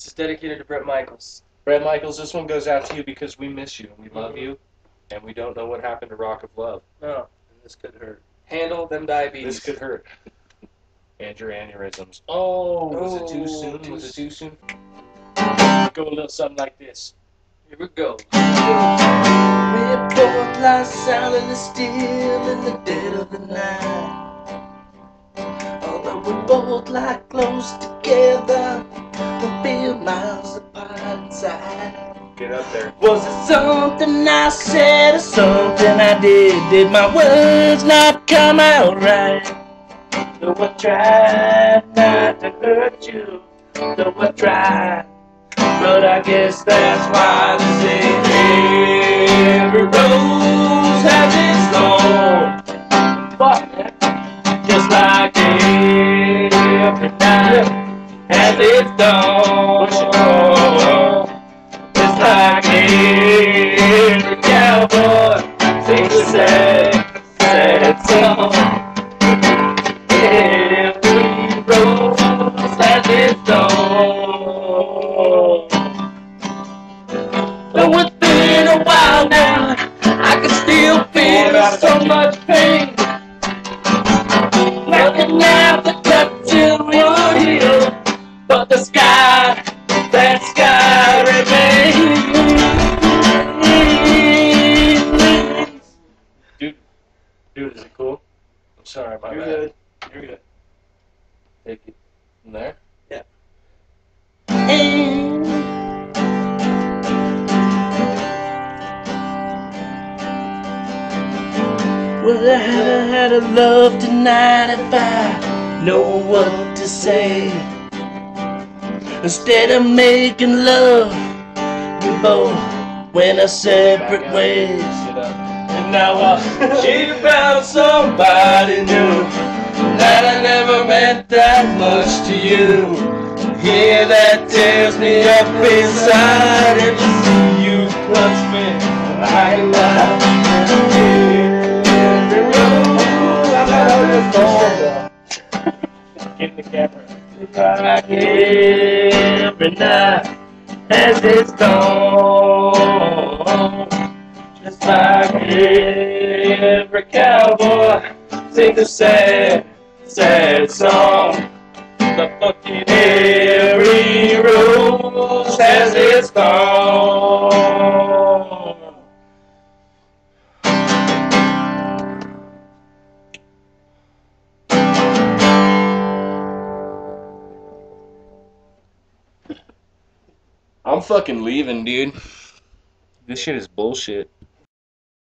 This is dedicated to Bret Michaels. Bret Michaels, this one goes out to you because we miss you and we love Mhm. you, and we don't know what happened to Rock of Love. No. This could hurt. Handle them diabetes. This could hurt. And your aneurysms. Oh, was it too Oh, soon? too was it too soon? Go a little something like this. Here we go. Red coat lies silent and still in the dead of the night. Although we both lie close together, we'll be miles apart inside. Get up there. Was it something I said or something I did? Did my words not come out right? Though I tried not to hurt you, though I tried. But I guess that's why they say every rose has its thorn. Fuck. Just like every night has its dawn. Just like every cowboy sings a sad, sad song. Every has its. Though it's been a while now, I can still feel so much pain. I'm sorry, my You're bad. good. You're good. Take it from there. Would I have had a love tonight if I know what to say? Instead of making love, we both went our separate ways. And now I she found somebody new that I never meant that much to you. Here that tears me up inside and to see you touch me like love. Every road I got Give the every night has its dawn. Just like every cowboy sings a sad, sad song. The fucking every rose has its thorn. I'm fucking leaving, dude. This shit is bullshit.